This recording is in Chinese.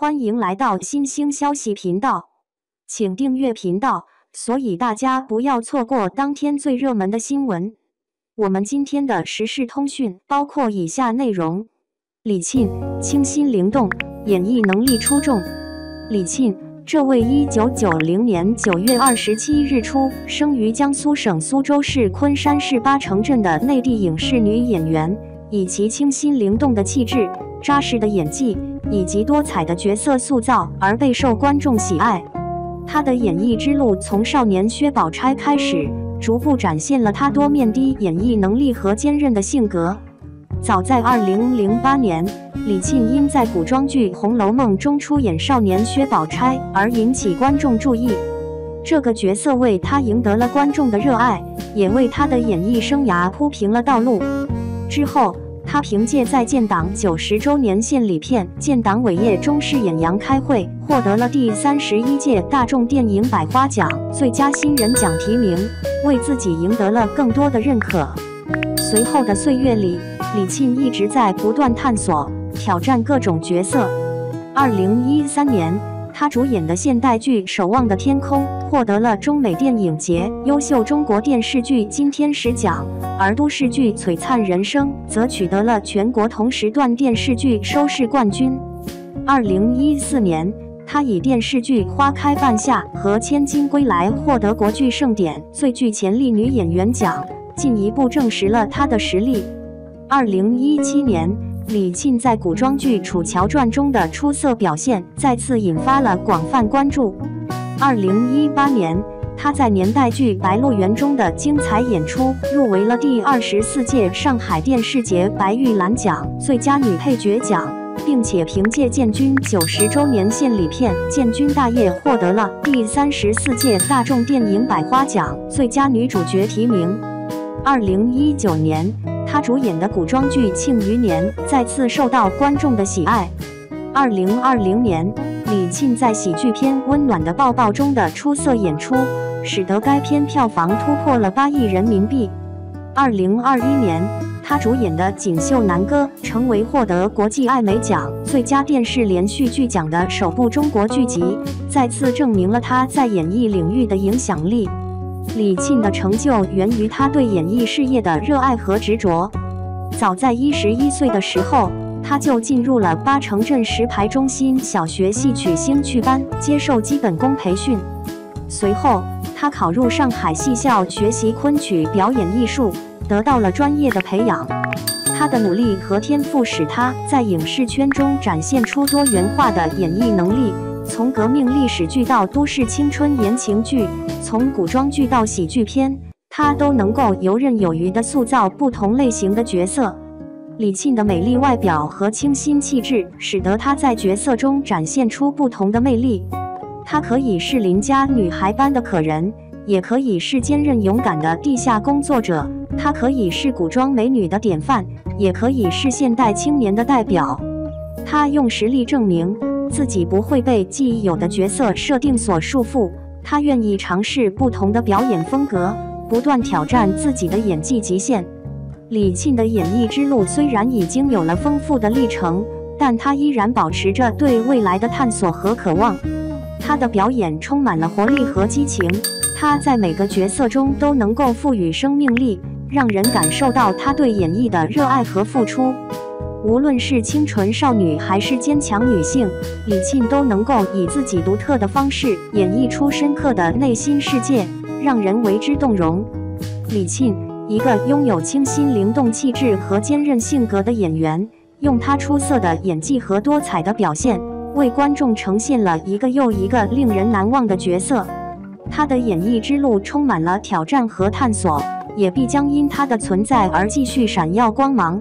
欢迎来到新兴消息频道，请订阅频道，所以大家不要错过当天最热门的新闻。我们今天的时事通讯包括以下内容：李沁清新灵动，演绎能力出众。李沁，这位一九九零年九月二十七日出生于江苏省苏州市昆山市八城镇的内地影视女演员，以其清新灵动的气质、扎实的演技。以及多彩的角色塑造而备受观众喜爱。他的演艺之路从少年薛宝钗开始，逐步展现了他多面的演绎能力和坚韧的性格。早在2008年，李沁因在古装剧《红楼梦》中出演少年薛宝钗而引起观众注意，这个角色为他赢得了观众的热爱，也为他的演艺生涯铺平了道路。之后。他凭借在建党九十周年献礼片《建党伟业》中饰演杨开慧，获得了第三十一届大众电影百花奖最佳新人奖提名，为自己赢得了更多的认可。随后的岁月里，李沁一直在不断探索、挑战各种角色。二零一三年。他主演的现代剧《守望的天空》获得了中美电影节优秀中国电视剧金天使奖，而都市剧《璀璨人生》则取得了全国同时段电视剧收视冠军。二零一四年，他以电视剧《花开半夏》和《千金归来》获得国剧盛典最具潜力女演员奖，进一步证实了他的实力。二零一七年。李沁在古装剧《楚乔传》中的出色表现，再次引发了广泛关注。二零一八年，她在年代剧《白鹿原》中的精彩演出，入围了第二十四届上海电视节白玉兰奖最佳女配角奖，并且凭借建军九十周年献礼片《建军大业》获得了第三十四届大众电影百花奖最佳女主角提名。二零一九年。他主演的古装剧《庆余年》再次受到观众的喜爱。二零二零年，李沁在喜剧片《温暖的抱抱》中的出色演出，使得该片票房突破了八亿人民币。二零二一年，她主演的《锦绣南歌》成为获得国际艾美奖最佳电视连续剧奖的首部中国剧集，再次证明了她在演艺领域的影响力。李沁的成就源于他对演艺事业的热爱和执着。早在一十一岁的时候，他就进入了八城镇石牌中心小学戏曲兴趣班，接受基本功培训。随后，他考入上海戏校学习昆曲表演艺术，得到了专业的培养。他的努力和天赋使他在影视圈中展现出多元化的演绎能力。从革命历史剧到都市青春言情剧，从古装剧到喜剧片，他都能够游刃有余地塑造不同类型的角色。李沁的美丽外表和清新气质，使得她在角色中展现出不同的魅力。她可以是邻家女孩般的可人，也可以是坚韧勇敢的地下工作者；她可以是古装美女的典范，也可以是现代青年的代表。她用实力证明。自己不会被既有的角色设定所束缚，他愿意尝试不同的表演风格，不断挑战自己的演技极限。李沁的演艺之路虽然已经有了丰富的历程，但他依然保持着对未来的探索和渴望。他的表演充满了活力和激情，他在每个角色中都能够赋予生命力，让人感受到他对演绎的热爱和付出。无论是清纯少女还是坚强女性，李沁都能够以自己独特的方式演绎出深刻的内心世界，让人为之动容。李沁，一个拥有清新灵动气质和坚韧性格的演员，用她出色的演技和多彩的表现，为观众呈现了一个又一个令人难忘的角色。她的演艺之路充满了挑战和探索，也必将因她的存在而继续闪耀光芒。